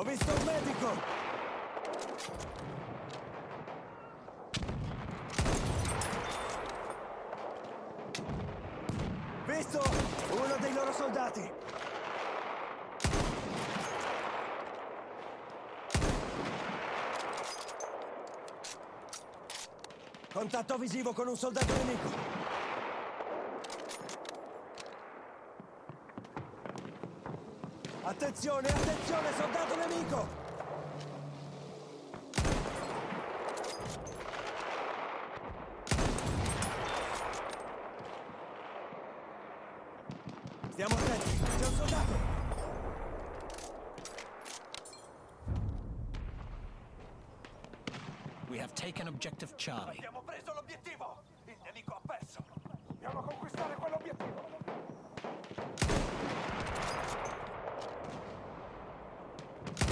Ho visto un medico! Visto uno dei loro soldati! Contatto visivo con un soldato nemico! Attenzione, attenzione, soldato nemico! Stiamo attenti, c'è un soldato! We have taken objective Charlie. Abbiamo preso l'obiettivo! Il nemico ha perso! Dobbiamo conquistare quell'obiettivo!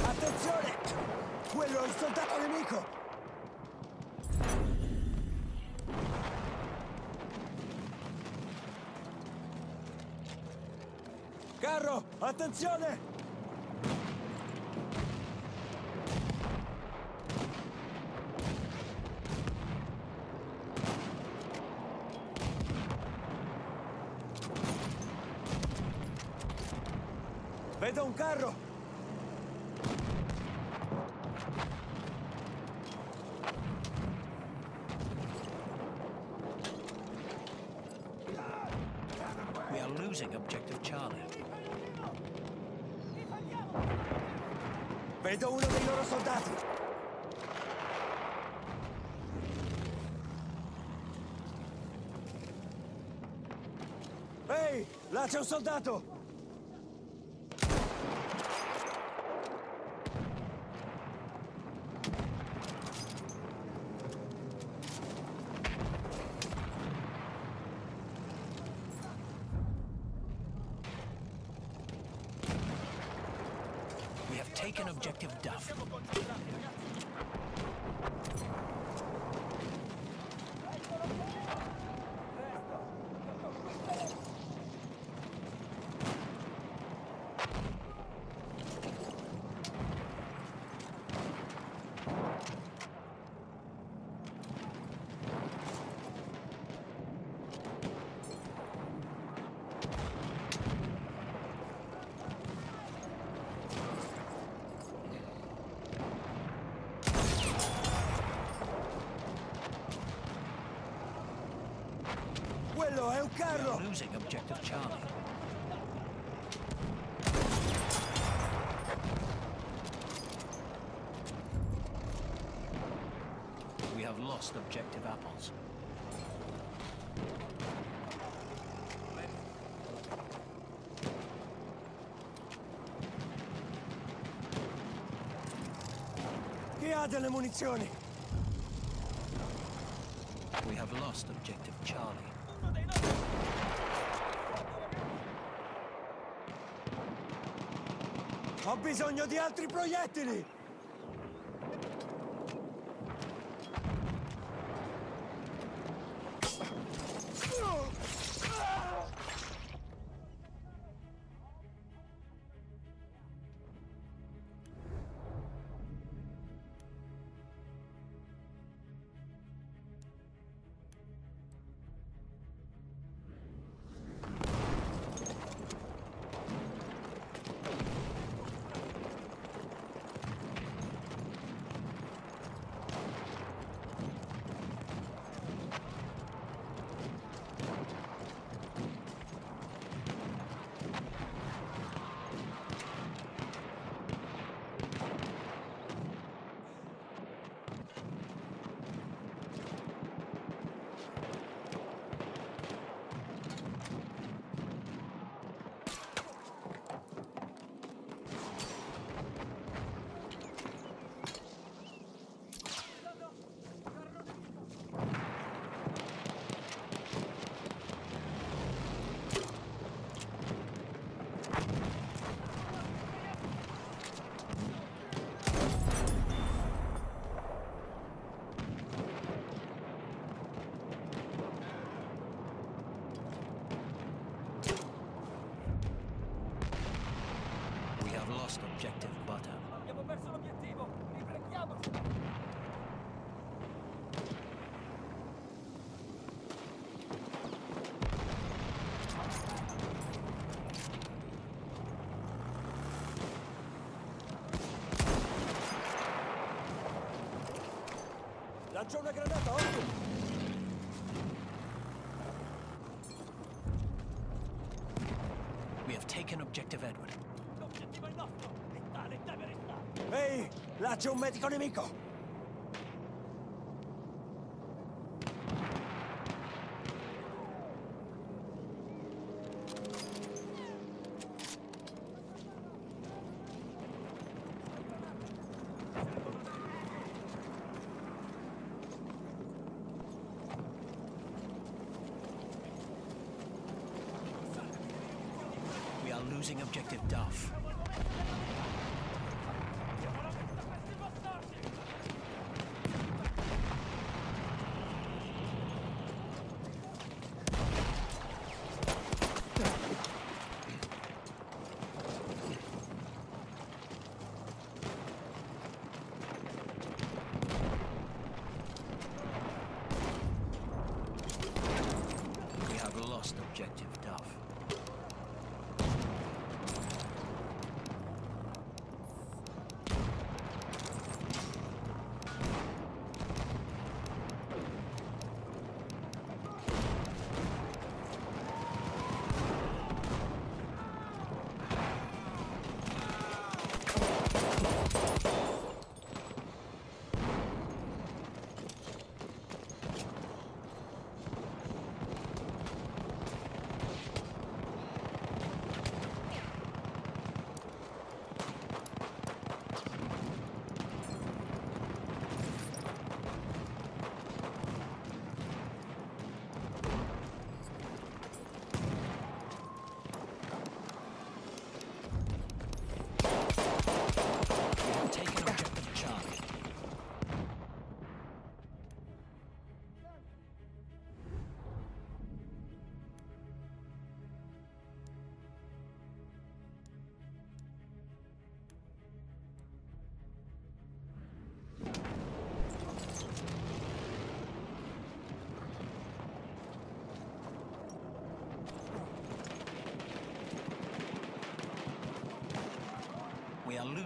Attenzione! Quello il soldato nemico! Carro, attenzione! Vedo un carro! C'è un soldato! We have taken objective Duff. Quello è un We're losing objective Charlie. We have lost objective apples. Chi ha delle munizioni? We have lost objective Charlie. Ho bisogno di altri proiettili! Objective butter. Abbiamo perso l'obiettivo! Riprendiamoci! Lancio una granata, occhio! We have taken objective Edward. Restare! Ehi, là c'è un medico nemico!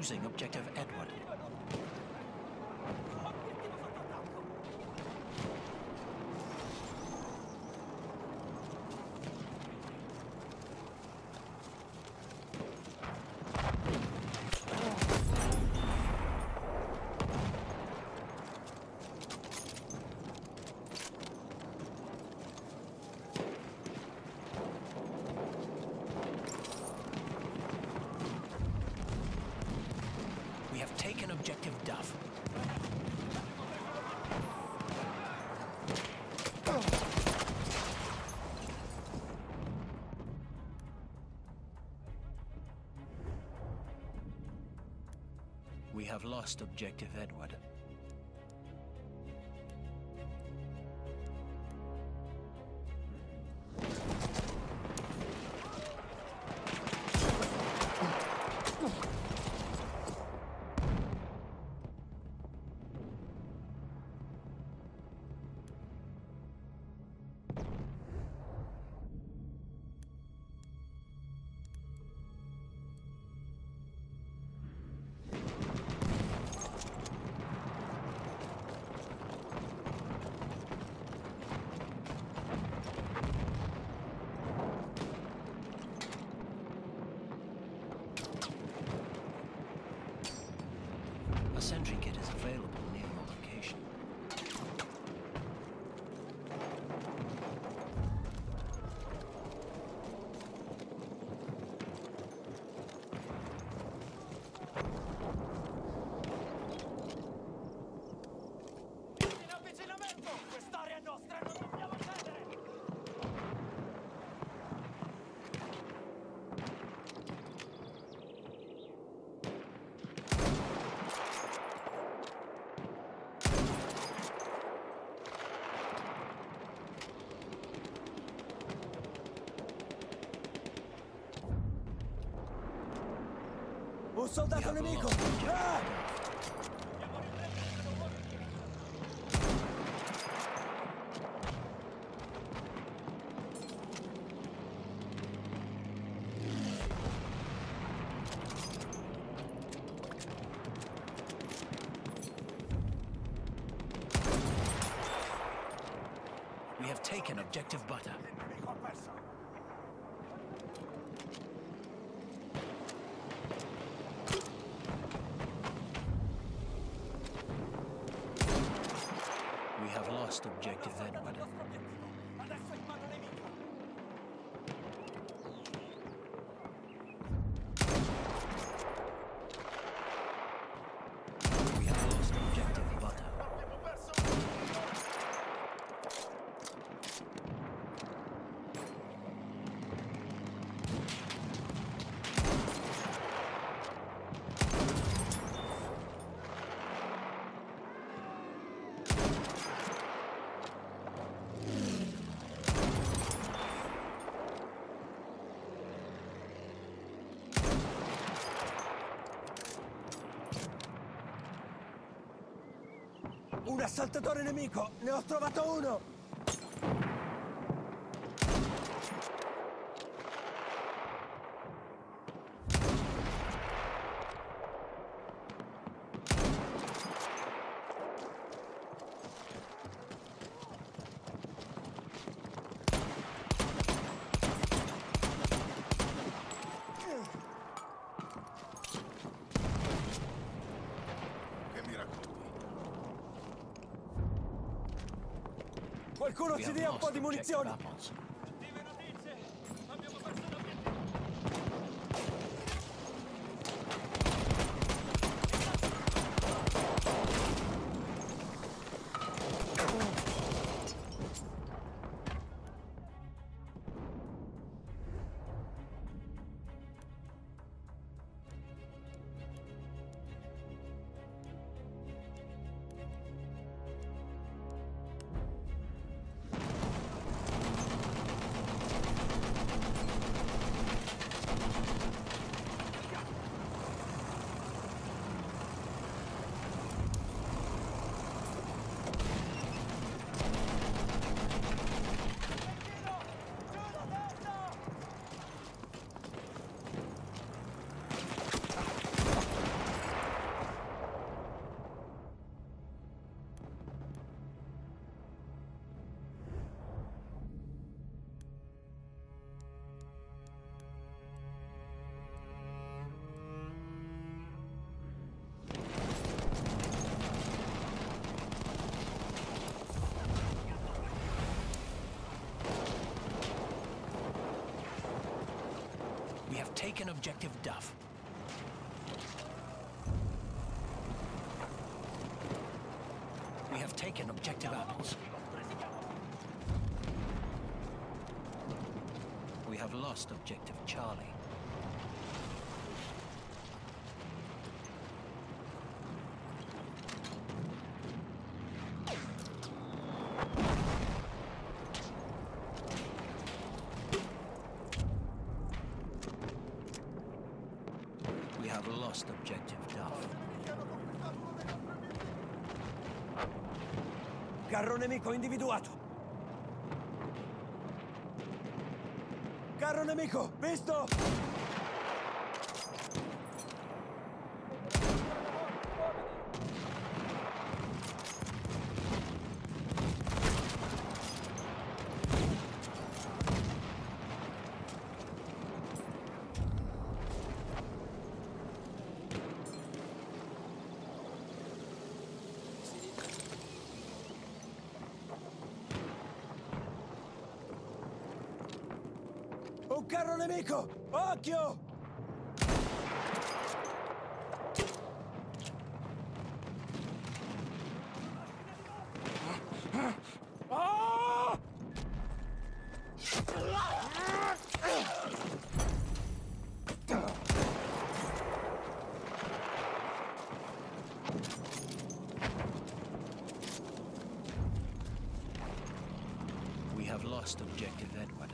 Losing objective Edward. We have taken objective Duff. We have lost objective Edward. Un soldato We have nemico! lost objective Ah! We have taken objective butter. Il nemico ha perso. Lost objective Edward. Adesso assaltatore nemico! Ne ho trovato uno! Qualcuno ci dia un po' di munizioni! Have taken objective Duff. We have taken objective apples. We have lost objective Charlie. Nemico individuato! Carro nemico, visto! Un carro nemico! Occhio! We have lost objective Edward.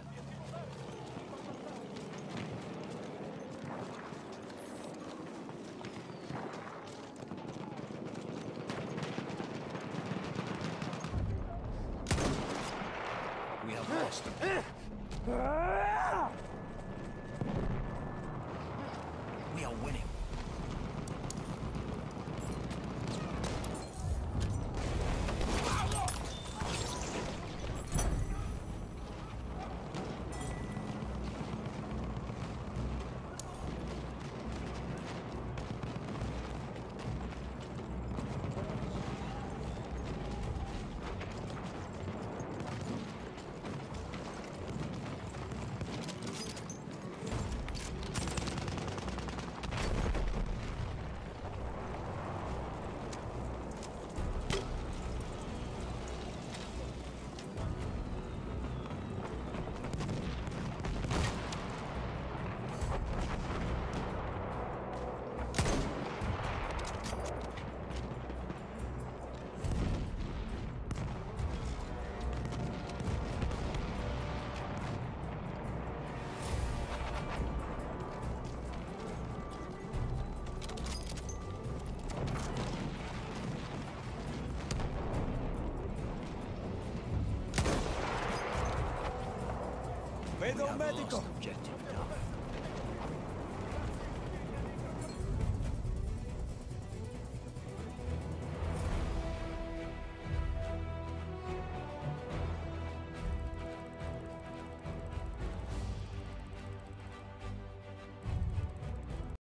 Lost. Vedo We have medico! lost objective.